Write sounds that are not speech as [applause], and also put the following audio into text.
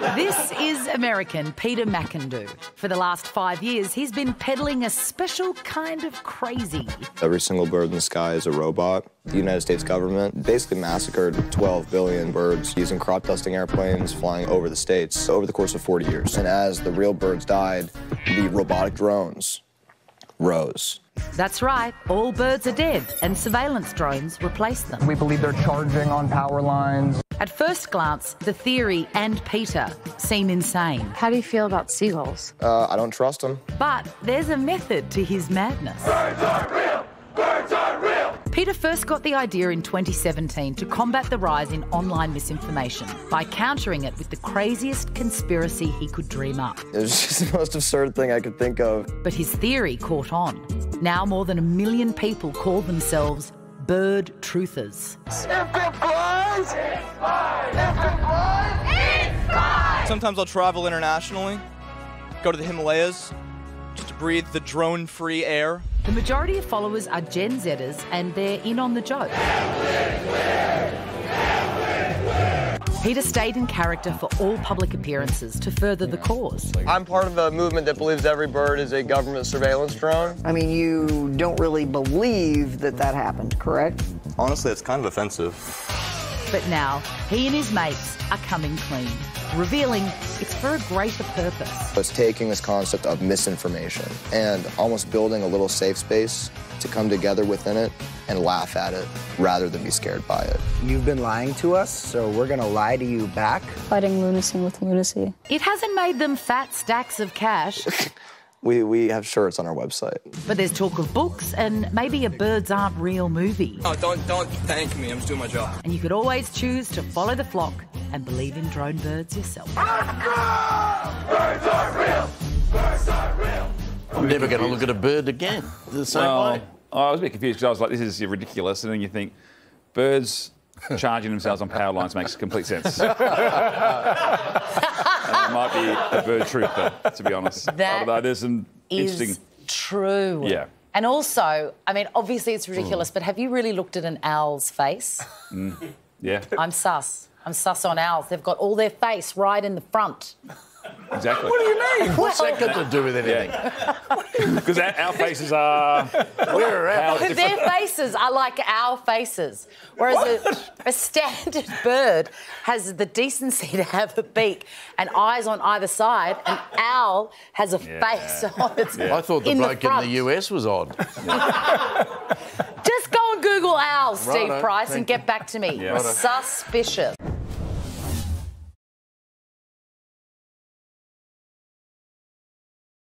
This is American Peter McIndoe. For the last five years, he's been peddling a special kind of crazy. Every single bird in the sky is a robot. The United States government basically massacred 12 billion birds using crop dusting airplanes flying over the states over the course of 40 years. And as the real birds died, the robotic drones rose. That's right, all birds are dead, and surveillance drones replace them. We believe they're charging on power lines. At first glance, the theory and Peter seem insane. How do you feel about seagulls? Uh, I don't trust them. But there's a method to his madness. Birds are real! Birds are real! Peter first got the idea in 2017 to combat the rise in online misinformation by countering it with the craziest conspiracy he could dream up. [laughs] It was just the most absurd thing I could think of. But his theory caught on. Now more than a million people call themselves bird truthers. If it flies! If it flies, it flies! Sometimes I'll travel internationally, go to the Himalayas, just to breathe the drone free air. The majority of followers are Gen Zers and they're in on the joke. Peter stayed in character for all public appearances to further the cause. I'm part of a movement that believes every bird is a government surveillance drone. I mean, you don't really believe that that happened, correct? Honestly, it's kind of offensive. But now, he and his mates are coming clean, revealing it's for a greater purpose. It's taking this concept of misinformation and almost building a little safe space to come together within it and laugh at it rather than be scared by it. You've been lying to us, so we're gonna lie to you back. Fighting lunacy with lunacy. It hasn't made them fat stacks of cash, [laughs] We, we have shirts on our website. but there's talk of books and maybe a birds aren't real movie. Oh, don't don't thank me. I'm just doing my job. And you could always choose to follow the flock and believe in drone birds yourself. Birds are real! Birds are real! I'm never going to look at a bird again. The same Well, way. I was a bit confused because I was like, this is ridiculous. And then you think, birds [laughs] charging themselves on power lines makes complete sense. [laughs] and I might be a bird truther, to be honest. That Although there's some is interesting. true. Yeah. And also, I mean, obviously it's ridiculous, but have you really looked at an owl's face? Mm, yeah, I'm sus. I'm sus on owls. They've got all their face right in the front. Exactly. What do you mean? What's that got to do with anything? Because our, our faces are. [laughs] We're how out. Their faces are like our faces, whereas a, a standard bird has the decency to have a beak and eyes on either side. An owl has a face on its I thought the in bloke the in the US was odd. Just go and Google owls, Steve Righto, Price, and thank get back to me. Yeah. Righto. Suspicious.